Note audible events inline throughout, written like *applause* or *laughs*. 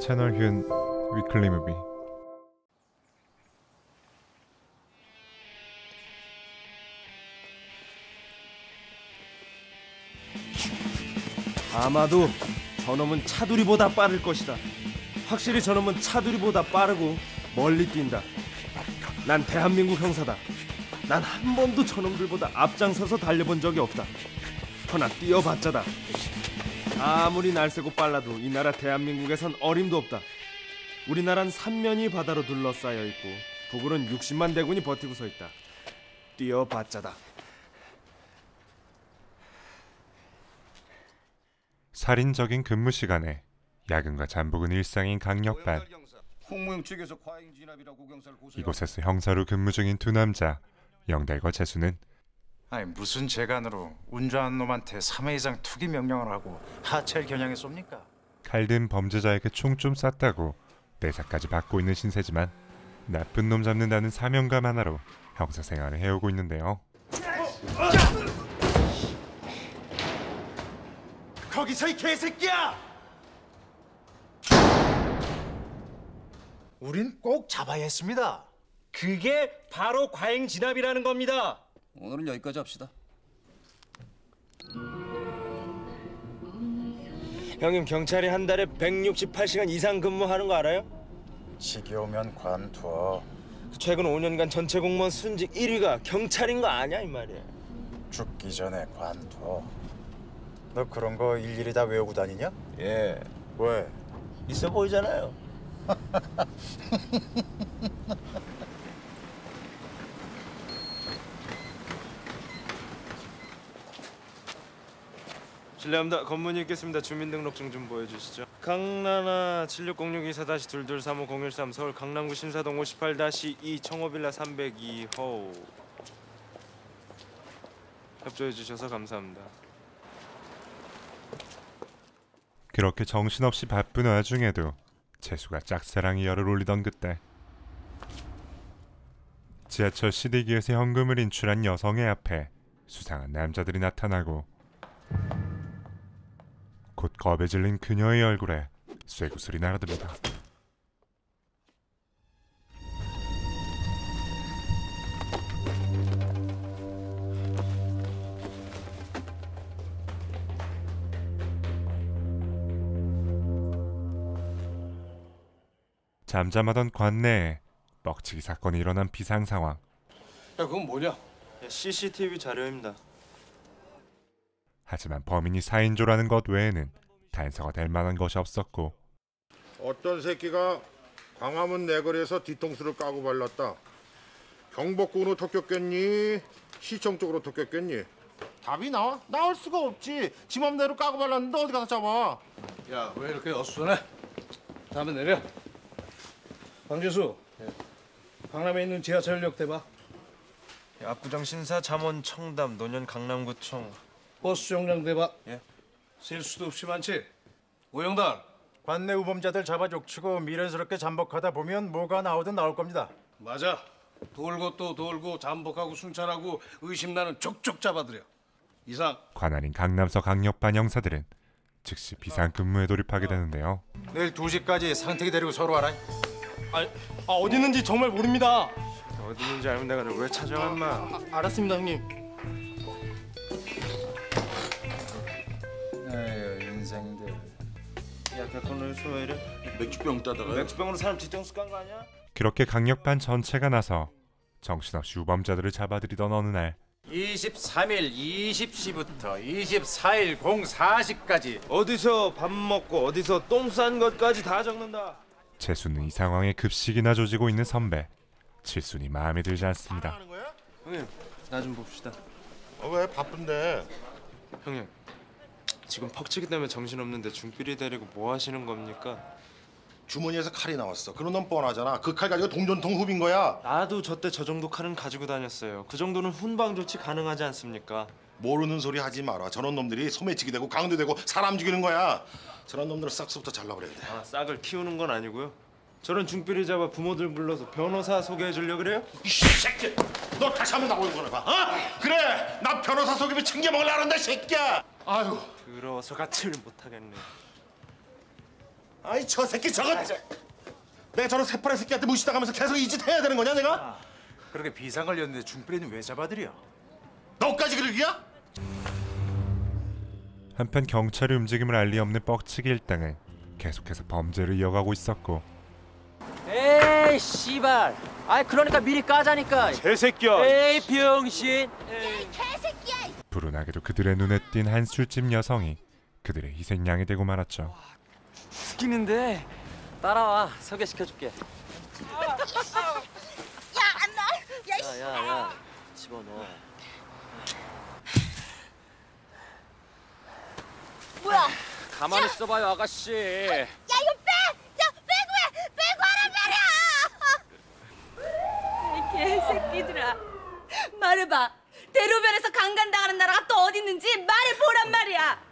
채널 휜 위클리 무비 아마도 저놈은 차두리보다 빠를 것이다. 확실히 저놈은 차두리보다 빠르고 멀리 뛴다. 난 대한민국 형사다. 난 한 번도 저놈들보다 앞장서서 달려본 적이 없다. 허나 뛰어봤자다. 아무리 날쌔고 빨라도 이 나라 대한민국에선 어림도 없다. 우리나란 삼면이 바다로 둘러싸여 있고 북으론 60만 대군이 버티고 서 있다. 뛰어봤자다. 살인적인 근무 시간에 야근과 잠복은 일상인 강력반. 이곳에서 형사로 근무 중인 두 남자 영달과 재수는 아니 무슨 재간으로 운전하는 놈한테 3회 이상 투기 명령을 하고 하체를 겨냥해 쏩니까? 칼든 범죄자에게 총 좀 쐈다고 내사까지 받고 있는 신세지만 나쁜 놈 잡는다는 사명감 하나로 형사 생활을 해오고 있는데요. 거기서 이 개새끼야! 우린 꼭 잡아야 했습니다. 그게 바로 과잉 진압이라는 겁니다. 오늘은 여기까지 합시다. 형님 경찰이 한 달에 168시간 이상 근무하는 거 알아요? 지겨우면 관둬. 최근 5년간 전체 공무원 순직 1위가 경찰인 거 아냐 이 말이야. 죽기 전에 관둬. 너 그런 거 일일이 다 외우고 다니냐? 예, 왜? 있어 보이잖아요. *laughs* 실례합니다. 건문이 있겠습니다. 주민등록증 좀 보여주시죠. 강나나 760624-2235-013 서울 강남구 신사동 58-2 청호빌라 302호 협조해 주셔서 감사합니다. 그렇게 정신없이 바쁜 와중에도 재수가 짝사랑이 열을 올리던 그때 지하철 시대기에서 현금을 인출한 여성의 앞에 수상한 남자들이 나타나고 곧 겁에 질린 그녀의 얼굴에 쇠구슬이 날아듭니다. 잠잠하던 관내에 뻑치기 사건이 일어난 비상 상황. 야 그건 뭐냐? CCTV 자료입니다. 하지만 범인이 4인조라는 것 외에는 단서가 될 만한 것이 없었고 어떤 새끼가 광화문 내거리에서 뒤통수를 까고 발랐다. 경복궁으로 토꼈겠니? 시청 쪽으로 토꼈겠니? 답이 나와? 나올 수가 없지. 지 맘대로 까고 발랐는데 어디 가서 잡아? 야 왜 이렇게 어수선해? 다음에 내려. 방재수. 강남에 있는 지하철역 대봐. 압구정 신사 잠원 청담 노년 강남구청 버스 정장 대봐. 예. 셀 수도 없이 많지. 오영달. 관내 우범자들 잡아 족치고 미련스럽게 잠복하다 보면 뭐가 나오든 나올 겁니다. 맞아. 돌고 또 돌고 잠복하고 순찰하고 의심나는 족족 잡아들여. 이상. 관할인 강남서 강력반 형사들은 즉시 비상 근무에 돌입하게 되는데요. 내일 2시까지 상택이 데리고 서로 와라. 아 어디 있는지 정말 모릅니다. 어디 있는지 알면 내가 널왜 찾아와 인마. 알았습니다 형님. 백건을 왜 이래? 맥주병 따다가. 맥주병으로 사람 뒤통수 깐 거 아니야? 그렇게 강력반 전체가 나서 정신없이 우범자들을 잡아들이던 어느 날 23일 20시부터 24일 04시까지 어디서 밥 먹고 어디서 똥 싼 것까지 다 적는다. 재수는 이 상황에 급식이나 조지고 있는 선배 칠순이 마음에 들지 않습니다. 형님 나 좀 봅시다. 어, 왜 바쁜데? 형님 지금 퍽치기 때문에 정신 없는데 중필이 데리고 뭐 하시는 겁니까? 주머니에서 칼이 나왔어. 그런 넌 뻔하잖아. 그 칼 가지고 동전통 후빈 거야. 나도 저때 저 정도 칼은 가지고 다녔어요. 그 정도는 훈방 조치 가능하지 않습니까? 모르는 소리 하지 마라. 저런 놈들이 소매치기 되고 강도 되고 사람 죽이는 거야. 저런 놈들은 싹스부터 잘라버려야 돼. 아 싹을 키우는 건 아니고요. 저런 중필이 잡아 부모들 불러서 변호사 소개해 주려 그래요? 이 새끼! 너 다시 한번 나보는 거나 봐. 어? 그래! 나 변호사 속이면 챙겨 먹으려 하는데 새끼야! 아유, 더러워서 같이를 못 하겠네. 아이 저 새끼 저거 내가 저런 새파란 새끼한테 무시당하면서 계속 이 짓 해야 되는 거냐 내가? 그렇게 비상 걸렸는데 중필이는 왜 잡아들여? 너까지 그러기야? 한편 경찰의 움직임을 알리 없는 뻑치기 일당은 계속해서 범죄를 이어가고 있었고 에이 씨발 아이 그러니까 미리 까자니까 개새끼야. 에이 병신 불운하게도 그들의 눈에 띈 한 술집 여성이 그들의 희생양이 되고 말았죠. 죽이는데 따라와 소개시켜줄게 야야야 집어넣어 뭐야? 가만히 있어봐요 아가씨 야 이거 빼! 야 빼고 해! 빼고 하란 말이야! 이 개새끼들아 말해봐 대로변에서 강간당하는 나라가 또 어딨는지 말해보란 말이야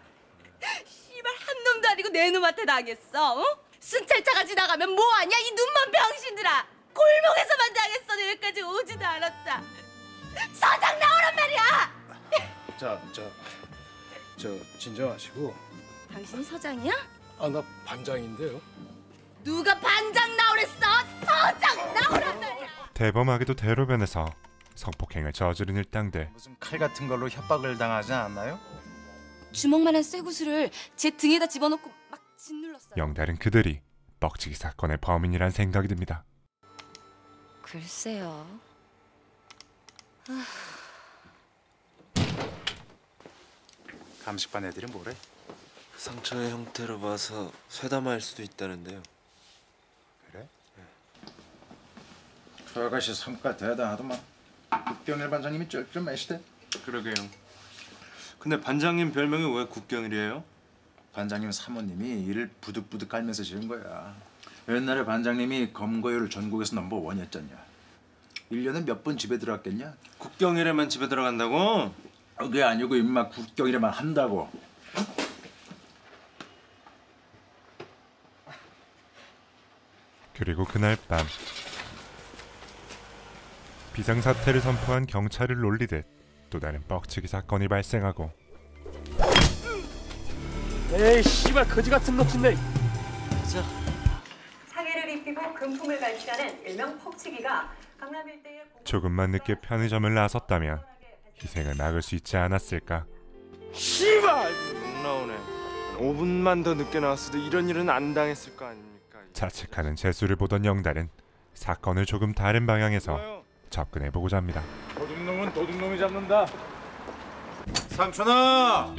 씨발 한 놈도 아니고 내 놈한테 당했어 어? 순찰차가 지나가면 뭐하냐 이 눈먼 병신들아 골목에서만 당했어 여기까지 오지도 않았다 서장 나오란 말이야 자, 자, 저 진정하시고. 당신이 서장이야? 아, 나 반장인데요. 누가 반장 나오랬어 서장 나오란 말이야 대범하게도 대로변에서 성폭행을 저지른 일당들 무슨 칼 같은 걸로 협박을 당하지 않나요? 주먹만한 쇠구슬을 제 등에다 집어넣고 막 짓눌렀어요. 영달은 그들이 뻑치기 사건의 범인이란 생각이 듭니다. 글쎄요. 감식반 애들이 뭐래? 상처의 형태로 봐서 쇠담할 수도 있다는데요. 그래? 저 아가씨 성과 대단하더만. 국경일 반장님이 쩔쩔 매시대. 그러게요. 근데 반장님 별명이 왜 국경일이에요? 반장님 사모님이 이를 부득부득 깔면서 지은 거야. 옛날에 반장님이 검거율 전국에서 넘버 원이었잖냐. 1년에 몇 번 집에 들어갔겠냐? 국경일에만 집에 들어간다고? 그게 아니고 임마 국경이라만 한다고. 그리고 그날 밤 비상사태를 선포한 경찰을 놀리듯 또 다른 뻑치기 사건이 발생하고 에이 씨발 거지 같은 놈친네 상해를 입히고 금품을 갈취하는 일명 퍽치기가 강남 일대의 공- 조금만 늦게 편의점을 나섰다면 희생을 막을 수 있지 않았을까 씨발! 못 나오네. 5분만 더 늦게 나왔어도 이런 일은 안 당했을 거 아닙니까? 자책하는 재수를 보던 영달은 사건을 조금 다른 방향에서? 접근해 보고자 합니다. 도둑놈은 도둑놈이 잡는다. 삼촌아!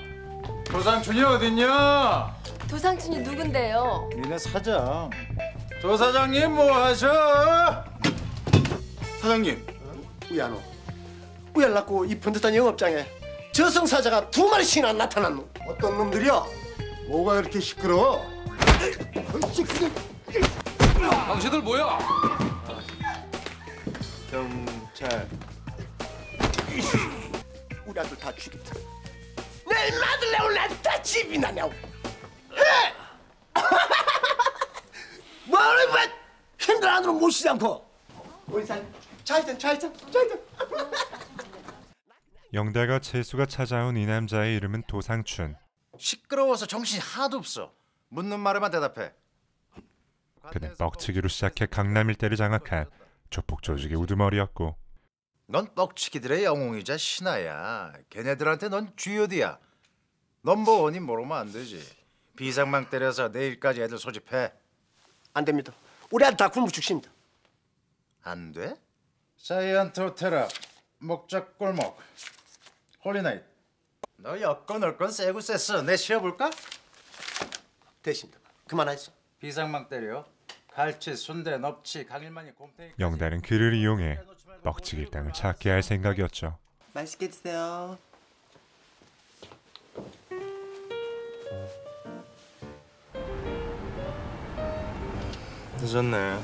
도삼촌이 어딨냐? 도상춘이 누군데요? 니네 사장. 도사장님 뭐 하셔? 사장님, 우야노. 우얄났고 이 번듯한 영업장에 저승 사자가 두 마리씩이나 나타났노. 어떤 놈들이야? 뭐가 이렇게 시끄러워? 당신들 뭐야? 경 찰. 우리 아들 다 죽였다. 내 인마들 내올래 다 집이 나냐고. 뭐를 *laughs* 왜 힘들 안으로 모시지 않고? 우리 살 차이든 차이든 차이든. 영달과 재수가 찾아온 이 남자의 이름은 도상춘. 시끄러워서 정신이 하나도 없어. 묻는 말에만 대답해. 그는 뻑치기로 시작해 강남 일대를 장악한 조폭 조직의 우두머리였고 넌 뻑치기들의 영웅이자 신하야. 걔네들한테 넌 쥐어디야. 넘버원이 모르면 안 되지. 비상망 때려서 내일까지 애들 소집해. 안 됩니다. 우리 아들 다 굶어 죽습니다. 안 돼? 자이언트 호텔 앞 목적 골목 홀리나잇 너 여건 얼건 세고 셌어 내 쉬어볼까? 됐습니다. 그만하시죠. 비상망 때려 갈치, 순대, 넙치, 강일만이, 곰탱이 영달은 그를 이용해 뻑치기 일당을 찾게 할 생각이었죠. 맛있게 드세요. 늦었네.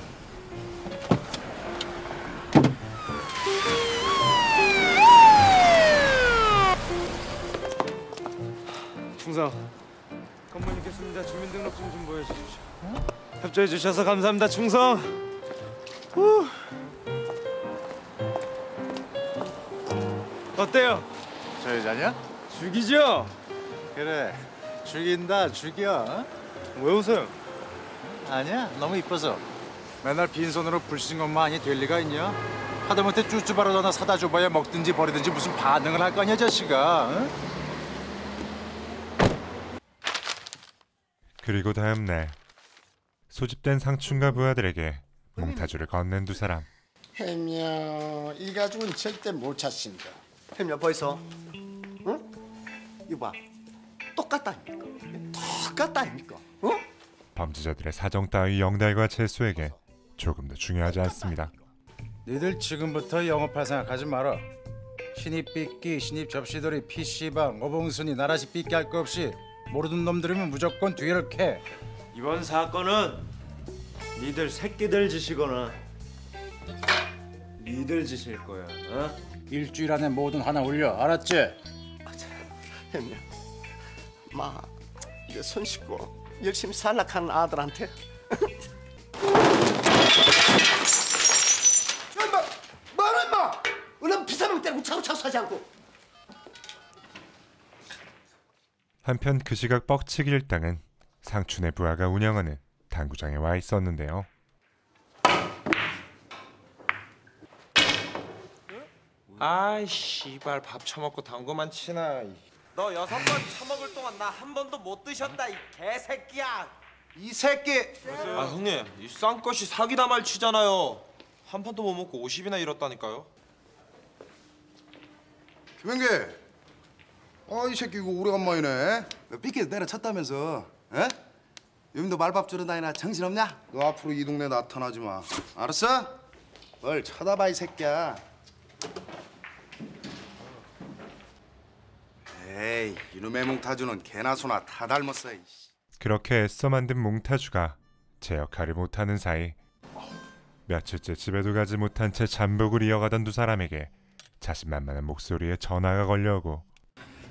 충성. 건물 있겠습니다. 주민등록 증 좀 보여주십시오. 협조해 주셔서 감사합니다. 충성. 후. 어때요? 저 여자냐? 죽이죠? 그래 죽인다 죽여 왜 웃어요? 아니야 너무 이뻐서 맨날 빈손으로 불신 것만이 될 리가 있냐 하다못해 쭈쭈바라도 하나 사다 줘봐야 먹든지 버리든지 무슨 반응을 할 거 아니야 자식아 응? 그리고 다음 날 소집된 상춘과 부하들에게 몽타주를 건넨 두 사람. 햄이야 이 가죽은 절대 못 찾습니다 햄이야 벌써 응? 이거 봐 똑같다 아닙니까 똑같다 아닙니까 어? 범죄자들의 사정 따위 영달과 재수에게 조금도 중요하지 않습니다. 니들 지금부터 영업할 생각하지 마라 신입 삐끼 신입 접시돌이 PC방 어봉순이 나라시 삐끼 할 거 없이 모르는 놈들이면 무조건 뒤를 캐 이번 사건은 니들 새끼들 짓이거나 니들 짓일 거야. 어? 일주일 안에 뭐든 하나 올려 알았지? 햄이야 마 이거 손 씻고 열심히 살락하는 아들한테 임마 뭐라 임마 얼른 비사명 때리고 차고차고 사지 않고 한편 그 시각 뻑치기 일당은 상춘의 부하가 운영하는 당구장에 와 있었는데요. 아이 씨발 밥 처먹고 당구만 치나 너 여섯 번 처먹을 동안 나 한 번도 못 드셨다 이 개새끼야. 이 새끼! 아 형님 이 쌍것이 사기다 말 치잖아요. 한 판도 못 먹고 50이나 잃었다니까요. 김현계 아이 새끼 이거 오래간만이네. 삐끼 내려쳤다면서 에? 요즘도 말밥 주러 다니나 정신없냐? 너 앞으로 이 동네 나타나지 마 알았어? 뭘 쳐다봐 이 새끼야 에이 이놈의 몽타주는 개나 소나 다 닮았어 이 씨. 그렇게 애써 만든 몽타주가 제 역할을 못하는 사이 며칠째 집에도 가지 못한 채 잠복을 이어가던 두 사람에게 자신만만한 목소리에 전화가 걸려오고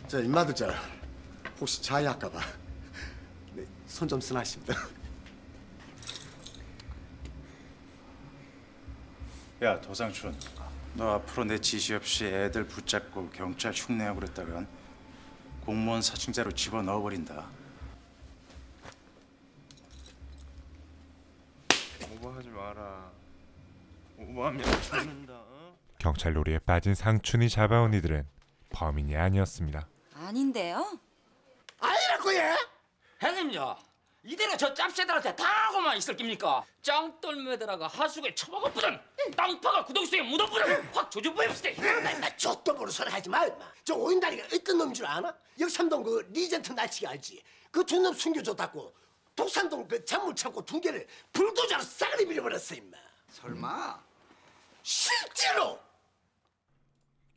저 임마들 저 혹시 자해할까봐 네, 손 좀 쓰나십니다 *laughs* 야 도상춘 너 앞으로 내 지시 없이 애들 붙잡고 경찰 흉내하고 그랬다간 공무원 사칭자로 집어 넣어버린다 오버하지 마라 오버하면 죽는다 어? 경찰 놀이에 빠진 상춘이 잡아온 이들은 범인이 아니었습니다. 아닌데요? 아니라고 얘 형님요 이대로 저 짭새들한테 당하고만 있을 깁니까? 짱돌 매달아가 하수구에 처박아보든 땅파가 구덩이속에 묻어보든 확 조져보입시다 나 좆도 모르는 소리 하지 마 임마 저 오인다리가 어떤 놈인 줄 아나? 역삼동 그 리젠트 날치기 알지? 그두놈 숨겨줬다고 독산동 그 장물 창고 두 개를 불도저로 싸그리 밀어버렸어 임마 설마 실제로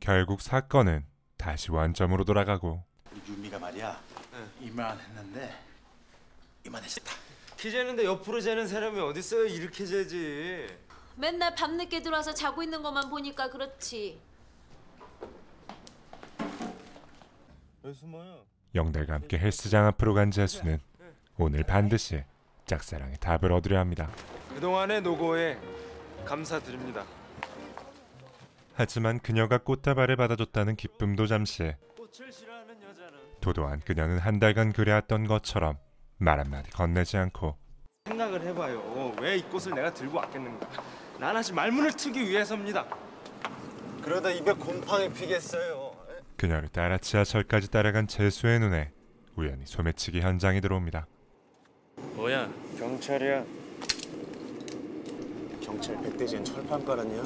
결국 사건은 다시 원점으로 돌아가고 우리 유미가 말이야 이만 했는데 이만해졌다 키 재는데 옆으로 재는 사람이 어딨어요? 이렇게 재지. 맨날 밤늦게 들어와서 자고 있는 것만 보니까 그렇지. 왜 숨어요? 영달과 함께 헬스장 앞으로 간 재수는 오늘 반드시 짝사랑의 답을 얻으려 합니다. 그동안의 노고에 감사드립니다. 하지만 그녀가 꽃다발을 받아줬다는 기쁨도 잠시 도도한 그녀는 한 달간 그래왔던 것처럼 말 한마디 건네지 않고 생각을 해봐요. 왜 이 꽃을 내가 들고 왔겠는가? 나나씨 말문을 트기 위해서입니다. 그러다 입에 곰팡이 피겠어요. 그녀를 따라 지하철까지 따라간 재수의 눈에 우연히 소매치기 현장이 들어옵니다. 뭐야? 경찰이야. 경찰 백대지엔 철판 깔았냐?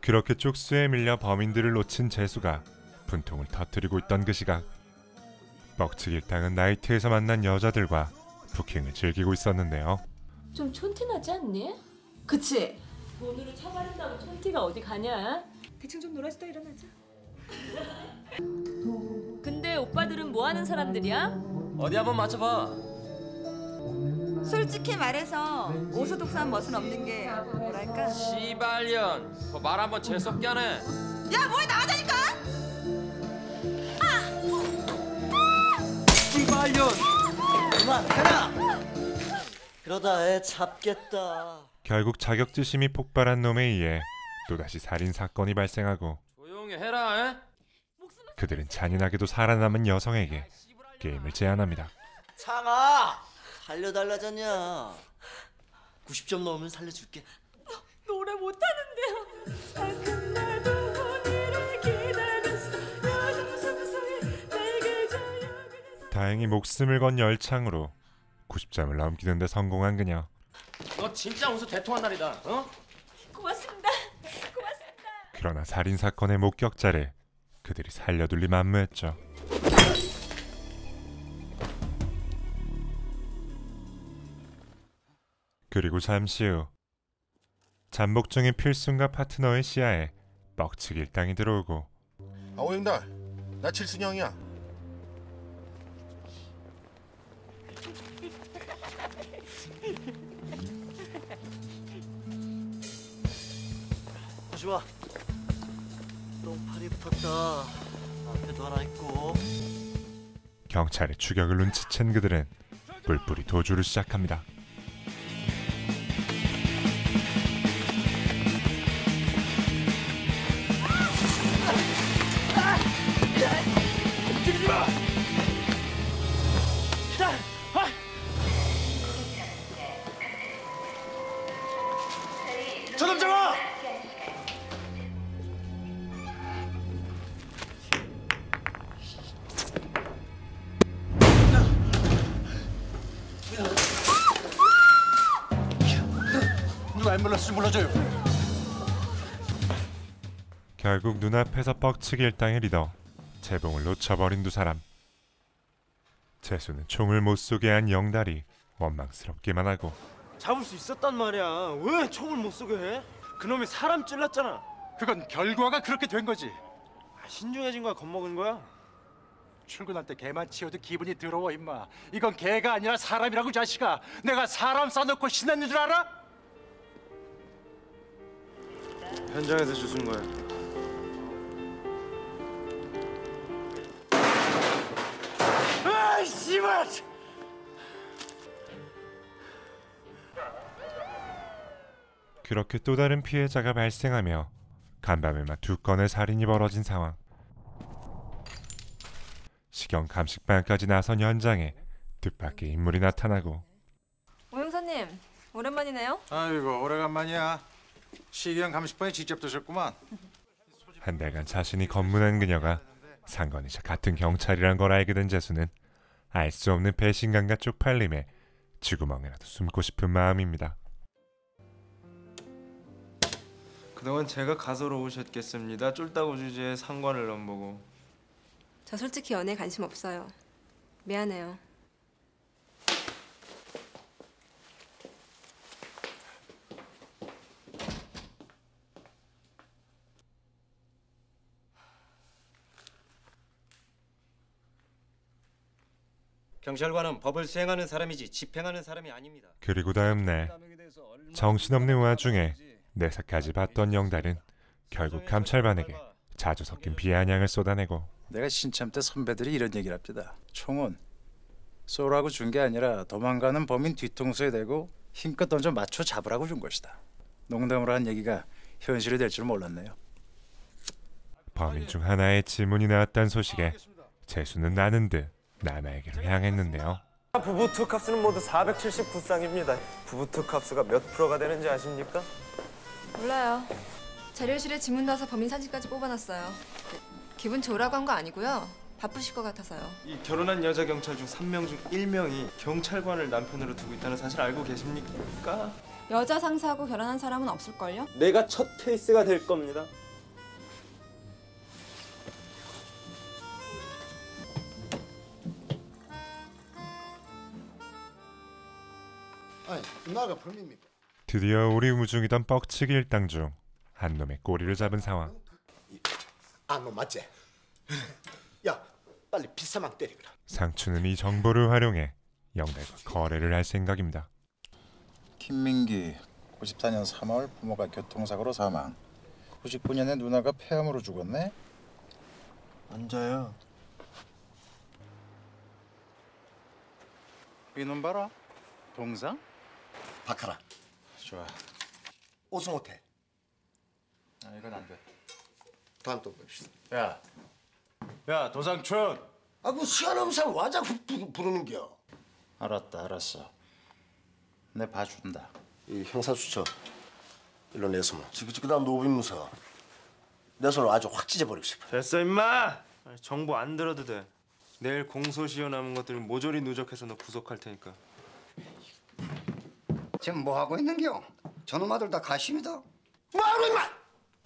그렇게 쪽수에 밀려 범인들을 놓친 재수가 분통을 터뜨리고 있던 그 시각 뻑치기 일당은 나이트에서 만난 여자들과 부킹을 즐기고 있었는데요. 좀 촌티나지 않니? 그치? 돈으로 처바른다고 촌티가 어디 가냐? 대충 좀 놀아주다 일어나자. 근데 오빠들은 뭐 하는 사람들이야? 어디 한번 맞춰봐. 솔직히 말해서 오소독사한 멋은 없는 게 뭐랄까? 씨발년. 뭐말 한번 재수없게 하네. 야, 뭐해 나가자니까! 씨발년. 그만해라. 그러다 애 잡겠다. 결국 자격지심이 폭발한 놈에 의해 또다시 살인 사건이 발생하고 조용히 해라. 에? 그들은 잔인하게도 살아남은 여성에게 게임을 제안합니다. 창아 살려달라잖냐. 90점 넘으면 살려줄게. 노래 못하는데요. 다행히 목숨을 건 열창으로 90점을 넘기는 데 성공한 그녀. 너 진짜 오늘 대통한 날이다. 어? 고맙습니다. *laughs* 고맙습니다. 그러나 살인 사건의 목격자를 그들이 살려둘리 만무했죠. 그리고 잠시 후 잠복 중인 필순과 파트너의 시야에 뻑치기 일당이 들어오고 아 오영달 나 칠순이 형이야 마. 똥파리 붙었다. 앞에도 하나 있고. 경찰의 추격을 눈치챈 그들은 뿔뿔이 도주를 시작합니다. 앰뷸런스 불러줘요. 결국 눈앞에서 뻑치기 일당의 리더 재봉을 놓쳐버린 두 사람. 재수는 총을 못 쏘게 한 영달이 원망스럽기만 하고 잡을 수 있었단 말이야. 왜 총을 못 쏘게 해? 그놈이 사람 찔렀잖아. 그건 결과가 그렇게 된 거지. 아, 신중해진 거야, 겁먹은 거야? 출근할 때 개만 치워도 기분이 더러워 임마. 이건 개가 아니라 사람이라고 이 자식아. 내가 사람 싸놓고 신났는 줄 알아? 현장에서 주순 거야. 아 씨발! 그렇게 또 다른 피해자가 발생하며 간밤에만 두 건의 살인이 벌어진 상황. 시경 감식반까지 나선 현장에 뜻밖의 인물이 나타나고 오 형사님, 오랜만이네요. 아이고 오래간만이야. 시경 감식반에 직접 드셨구만. 한 달간 자신이 검문한 그녀가 상관이자 같은 경찰이란 걸 알게 된 재수는 알 수 없는 배신감과 쪽팔림에 쥐구멍이라도 숨고 싶은 마음입니다. 그동안 제가 가소로우셨겠습니다. 쫄따구 주제에 상관을 넘보고 저 솔직히 연애에 관심 없어요. 미안해요. 경찰관은 법을 수행하는 사람이지 집행하는 사람이 아닙니다. 그리고 다음 날 정신없는 와중에 내사까지 받던 영달은 결국 감찰반에게 자주 섞인 비아냥을 쏟아내고 내가 신참 때 선배들이 이런 얘기를 합니다. 총은 쏘라고 준 게 아니라 도망가는 범인 뒤통수에 대고 힘껏 던져 맞춰 잡으라고 준 것이다. 농담으로 한 얘기가 현실이 될 줄 몰랐네요. 범인 중 하나의 지문이 나왔다는 소식에 재수는 나는 듯 나나에게로 향했는데요. 부부 투캅스는 모두 479쌍입니다. 부부 투캅스가 몇 프로가 되는지 아십니까? 몰라요. 자료실에 지문 나서 범인 사진까지 뽑아놨어요. 기분 좋으라고 한 거 아니고요. 바쁘실 것 같아서요. 이 결혼한 여자 경찰 중 3명 중 1명이 경찰관을 남편으로 두고 있다는 사실 알고 계십니까? 여자 상사하고 결혼한 사람은 없을걸요? 내가 첫 케이스가 될 겁니다. 드디어 우리 우중이던 뻑치기 일당 중 한 놈의 꼬리를 잡은 상황. 안놈 맞지? 야, 빨리 비싸망 때리거라. 상추는 이 정보를 활용해 영달과 거래를 할 생각입니다. 김민기 94년 3월 부모가 교통사고로 사망 99년에 누나가 폐암으로 죽었네 앉아요. 이놈 봐라 동상? 바카라. 좋아 오승호태. 아 이건 안 돼 다음 또 봅시다. 야, 야 도상춘 아그 시간 없으면 와 자꾸 부- 부르는겨. 알았다 알았어 내 봐준다 이 형사수처 일로 내서면 지그지그 다음 노비문서 내 손을 아주 확 찢어버리고 싶어. 됐어 임마. 정보 안 들어도 돼. 내일 공소시효 남은 것들 모조리 누적해서 너 구속할 테니까. 지금 뭐 하고 있는겨? 저놈 아들 다 가십니다. 뭐하러 임마!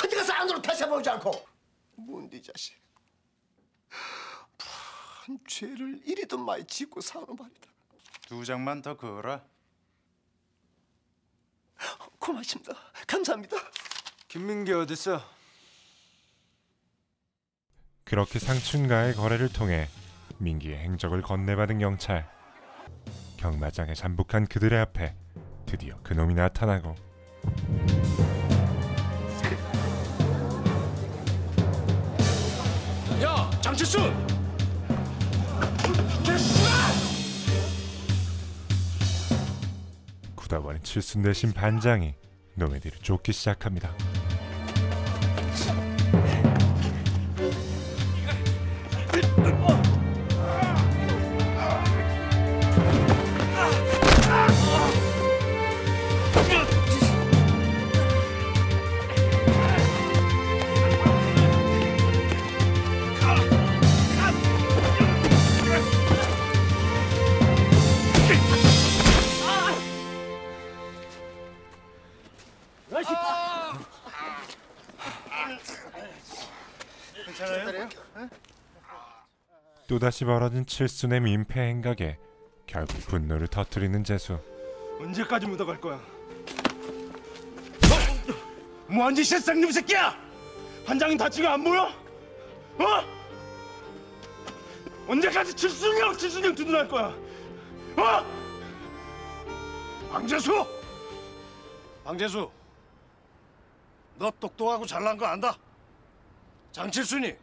어디 가서 안으로 펼쳐보지 않고 이 자식 한 죄를 이리도 많이 짓고 사는 말이다 두 장만 더 그어라 고맙습니다 감사합니다 김민기 어딨어? 그렇게 상춘과의 거래를 통해 민기의 행적을 건네받은 경찰. 경마장에 잠복한 그들의 앞에 드디어 그놈이 나타나고 야, 장칠수! 굳어버린 칠순 대신 반장이 놈의 뒤를 쫓기 시작합니다. 또다시 벌어진 칠순의 민폐 행각에 결국 분노를 터뜨리는 재수. 언제까지 묻어갈 거야? 뭐한 짓이야 쌍놈 새끼야! 한장인 다치가 안 보여? 어? 언제까지 칠순이 형 칠순이 형 두둔할 거야? 어? 방재수! 방재수, 너 똑똑하고 잘난 거 안다. 장칠순이,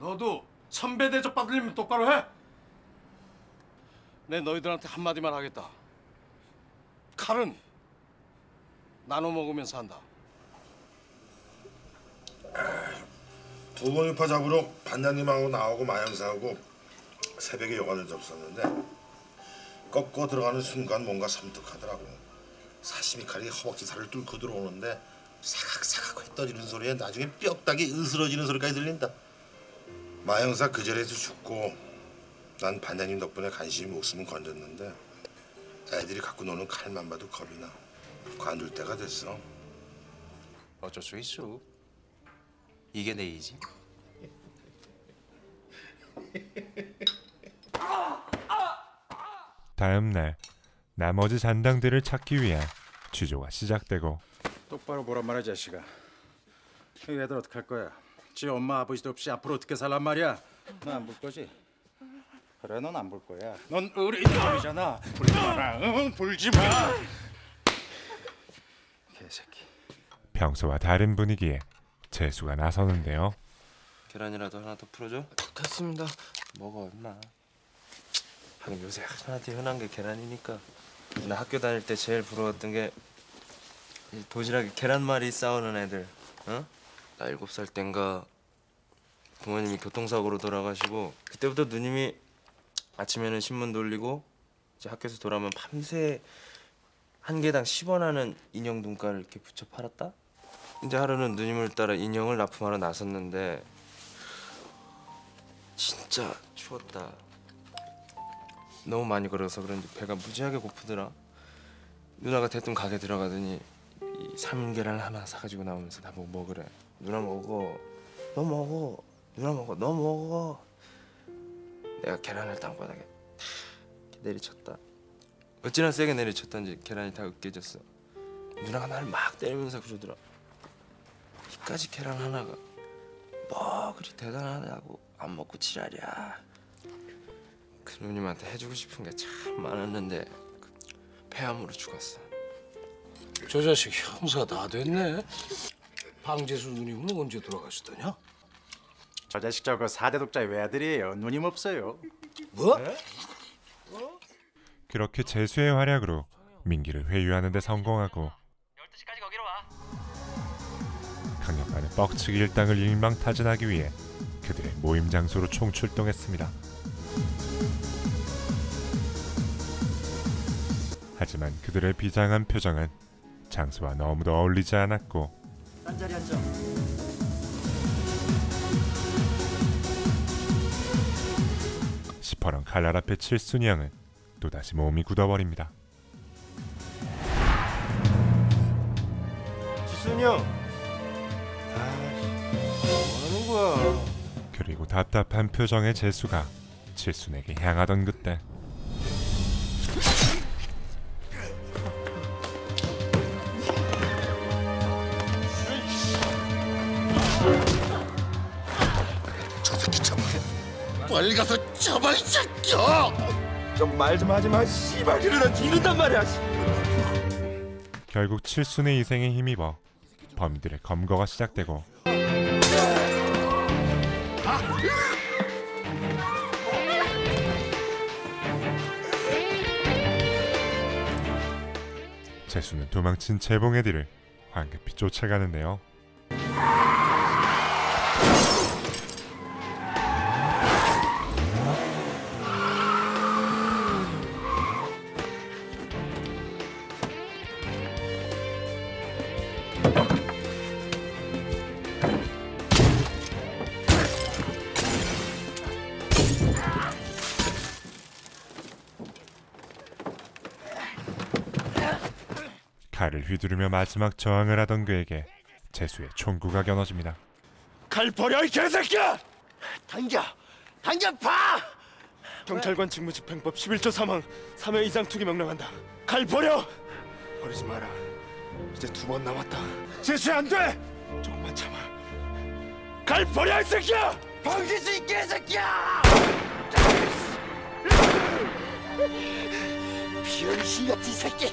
너도 선배 대접 받으려면 똑바로 해. 내 너희들한테 한마디만 하겠다. 칼은 나눠 먹으면서 한다. 두번 유파 잡으러 반장님하고 나하고 마영사하고 새벽에 여관을 접었는데 꺾고 들어가는 순간 뭔가 섬뜩하더라고. 사시미 칼이 허벅지 살을 뚫고 들어오는데 사각사각 휘떠지는 소리에 나중에 뼈다귀 으스러지는 소리까지 들린다. 마영사 그 자리에서 죽고 난 반장님 덕분에 간신히 목숨은 건졌는데 애들이 갖고 노는 칼만 봐도 겁이 나. 관둘 때가 됐어. 어쩔 수 있어 이게 내이지 다음 날 나머지 잔당들을 찾기 위한 취조가 시작되고 똑바로 보란 말이야 자식아 이 애들 어떡할 거야 지 엄마 아버지도 없이 앞으로 어떻게 살란 말이야 너안볼 거지? 그래 넌 안 볼 거야 넌 어린놈이잖아 불지 마라 응 불지 마 개새끼 평소와 다른 분위기에 재수가 나서는데요. 계란이라도 하나 더 풀어줘? 됐습니다. 먹어 임마. 하긴 요새 하나한테 흔한 게 계란이니까. 나 학교 다닐 때 제일 부러웠던 게이 도시락에 계란말이 싸우는 애들. 어? 나 일곱 살 땐가 부모님이 교통사고로 돌아가시고 그때부터 누님이 아침에는 신문 돌리고 이제 학교에서 돌아오면 밤새 한 개당 10원 하는 인형 눈깔을 이렇게 붙여 팔았다. 이제 하루는 누님을 따라 인형을 납품하러 나섰는데 진짜 추웠다. 너무 많이 걸어서 그런지 배가 무지하게 고프더라. 누나가 대뜸 가게 들어가더니 이 삶은 계란 하나 사가지고 나오면서 나보고 먹으래. 누나 먹어. 너 먹어. 누나 먹어. 너 먹어. 내가 계란을 땅바닥에 탁 내리쳤다. 어찌나 세게 내리쳤던지 계란이 다 으깨졌어. 누나가 나를 막 때리면서 그러더라. 이까지 계란 하나가 뭐 그리 대단하냐고 안 먹고 지랄이야. 그 누님한테 해주고 싶은 게 참 많았는데 그 폐암으로 죽었어. 저 자식 형사 다 됐네. 방재수 누님은 언제 돌아가시더냐? 저 자식 저거 4대 독자의 외아들이에요. 누님 없어요. 뭐? 그렇게 재수의 활약으로 민기를 회유하는 데 성공하고 강력반의 뻑치기 일당을 일망타진하기 위해 그들의 모임 장소로 총출동했습니다. 하지만 그들의 비장한 표정은 장소와 너무도 어울리지 않았고 딴 자리 앉아. 시퍼런 칼날 앞에 칠순이 형은 또다시 몸이 굳어버립니다. 지순이 형. 아씨, 뭐 하는 거야? 그리고 답답한 표정의 재수가 칠순에게 향하던 그때 빨리 가서 잡아 이 새끼야. 좀 말 좀 하지 마. 씨발 이러다 죽는단 말이야. 결국 칠순의 희생에 힘입어 범인들의 검거가 시작되고 재수는 도망친 재봉애들을 황급히 쫓아가는데요. 칼을 휘두르며 마지막 저항을 하던 그에게 재수의 총구가 겨눠집니다. 칼 버려 이 개새끼야! 당겨, 당겨 봐. 경찰관 직무집행법 11조 3항 3회 이상 투기 명령한다. 칼 버려! 버리지 마라. 이제 두 번 남았다. 제수 안 돼! 조금만 참아. 칼 버려 이 새끼야! 방지수 이 개새끼야! 병신 같은 새끼.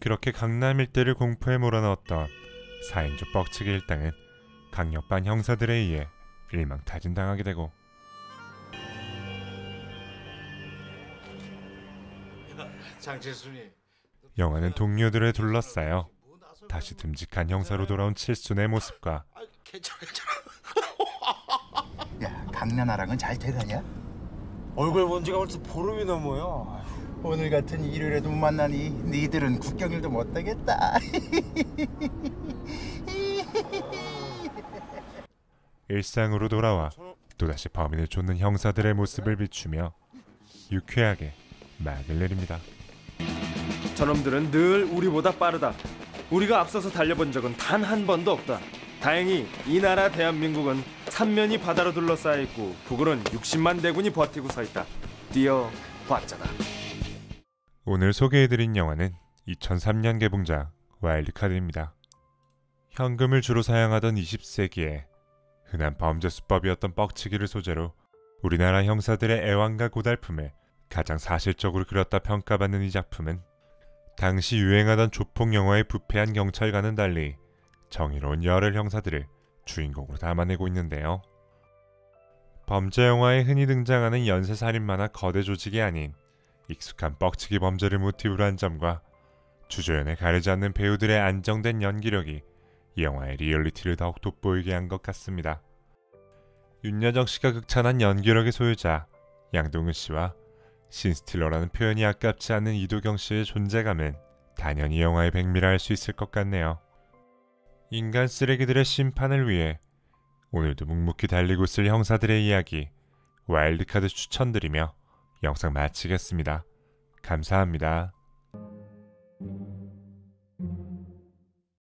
그렇게 강남 일대를 공포에 몰아넣었던 4인조 뻑치기 일당은 강력반 형사들에 의해 일망타진당하게 되고 영화는 동료들에 둘러싸여 다시 듬직한 형사로 돌아온 칠순의 모습과 야 강나나랑은 잘 돼가냐? 얼굴 본 지가 벌써 보름이 넘어요. 오늘 같은 일요일에도 못 만나니 니들은 국경일도 못 되겠다. 일상으로 돌아와 또다시 범인을 쫓는 형사들의 모습을 비추며 유쾌하게 막을 내립니다. 저놈들은 늘 우리보다 빠르다. 우리가 앞서서 달려본 적은 단 한 번도 없다. 다행히 이 나라 대한민국은 삼면이 바다로 둘러싸여 있고 북으로는 60만 대군이 버티고 서 있다. 뛰어 봤잖아. 오늘 소개해드린 영화는 2003년 개봉작 와일드카드입니다. 현금을 주로 사용하던 20세기에 흔한 범죄 수법이었던 뻑치기를 소재로 우리나라 형사들의 애환과 고달픔을 가장 사실적으로 그렸다 평가받는 이 작품은 당시 유행하던 조폭 영화의 부패한 경찰과는 달리 정의로운 열혈 형사들을 주인공으로 담아내고 있는데요. 범죄 영화에 흔히 등장하는 연쇄살인마나 거대 조직이 아닌 익숙한 뻑치기 범죄를 모티브로 한 점과 주조연을 가리지 않는 배우들의 안정된 연기력이 이 영화의 리얼리티를 더욱 돋보이게 한 것 같습니다. 윤여정 씨가 극찬한 연기력의 소유자 양동근 씨와 신스틸러라는 표현이 아깝지 않은 이도경 씨의 존재감은 단연히 영화의 백미라 할 수 있을 것 같네요. 인간 쓰레기들의 심판을 위해 오늘도 묵묵히 달리고 있을 형사들의 이야기 와일드카드 추천드리며 영상 마치겠습니다. 감사합니다.